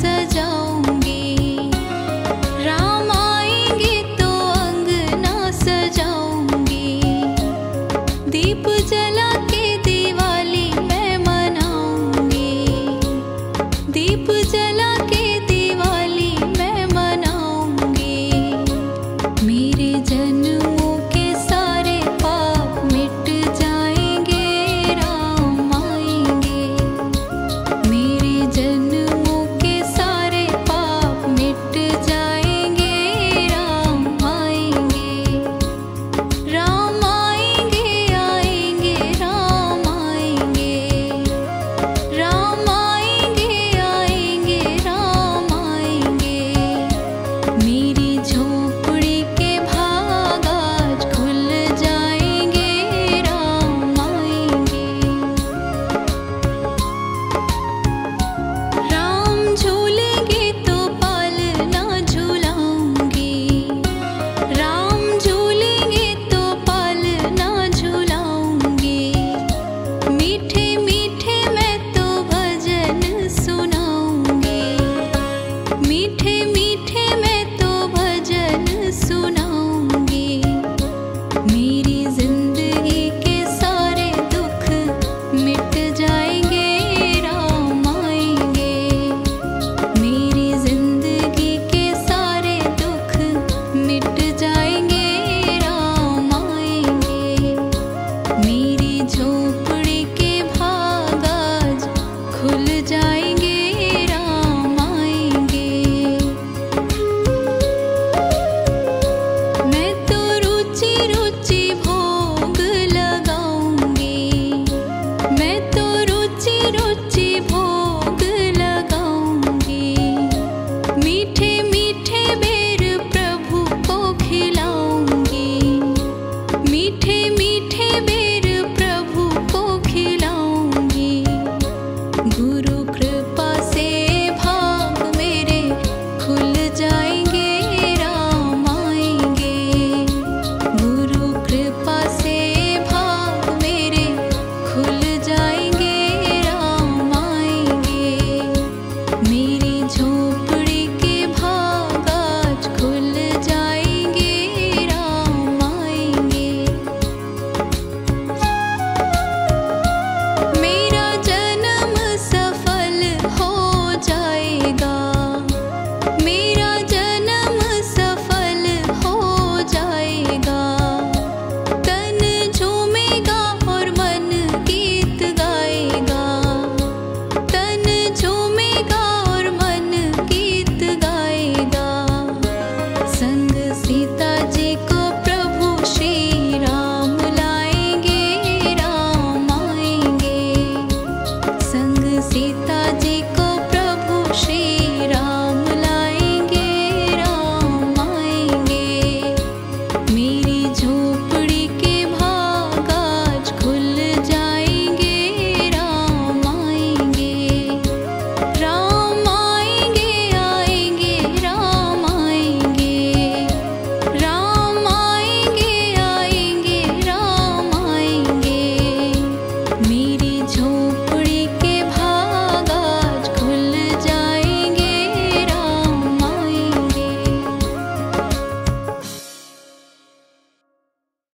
在角。